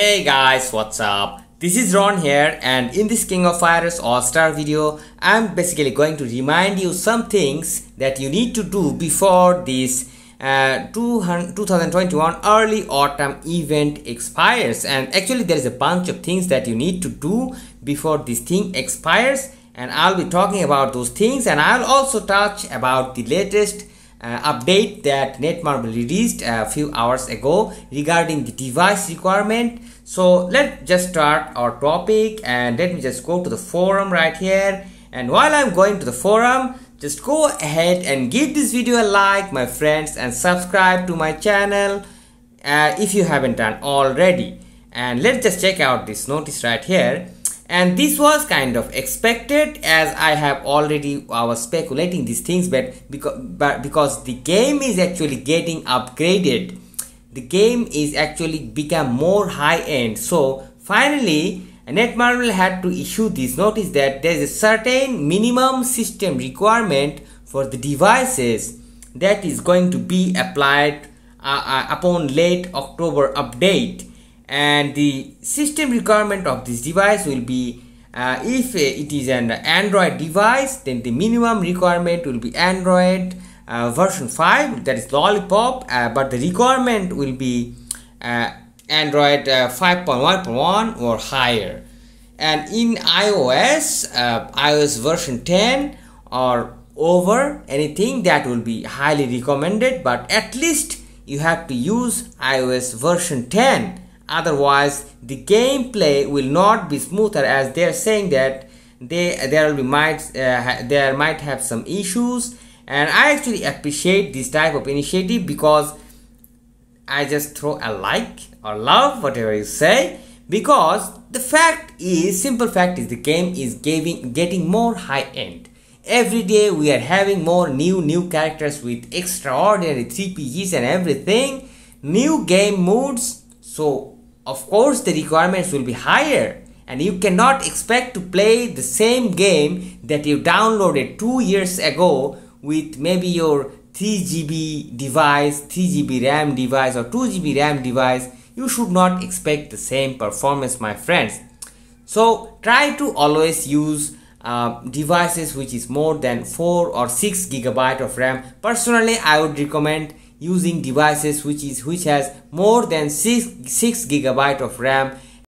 Hey guys, what's up? This is Ron here and in this King of Fighters All-Star video, I'm basically going to remind you some things that you need to do before this uh, 2021 early autumn event expires and actually there is a bunch of things that you need to do before this thing expires and I'll be talking about those things and I'll also touch about the latest uh, update that Netmarble released a few hours ago regarding the device requirement. So let's just start our topic and let me just go to the forum right here. And while I'm going to the forum, just go ahead and give this video a like my friends and subscribe to my channel uh, if you haven't done already. And let's just check out this notice right here and this was kind of expected as I have already I was speculating these things but because but because the game is actually getting upgraded the game is actually become more high end so finally Netmarble had to issue this notice that there is a certain minimum system requirement for the devices that is going to be applied uh, uh, upon late October update and the system requirement of this device will be uh, if it is an android device then the minimum requirement will be android uh, version 5 that is lollipop uh, but the requirement will be uh, android uh, 5.1.1 or higher. And in ios uh, ios version 10 or over anything that will be highly recommended but at least you have to use ios version 10 otherwise the gameplay will not be smoother as they're saying that they there will be might uh, there might have some issues. And i actually appreciate this type of initiative because i just throw a like or love whatever you say because the fact is simple fact is the game is giving getting more high end. Every day we are having more new new characters with extraordinary 3pgs and everything new game modes. So of course the requirements will be higher and you cannot expect to play the same game that you downloaded two years ago with maybe your 3GB device, 3GB RAM device or 2GB RAM device. You should not expect the same performance my friends. So try to always use uh, devices which is more than 4 or 6 gigabyte of RAM. Personally I would recommend using devices which is which has more than 6, 6 gigabyte of RAM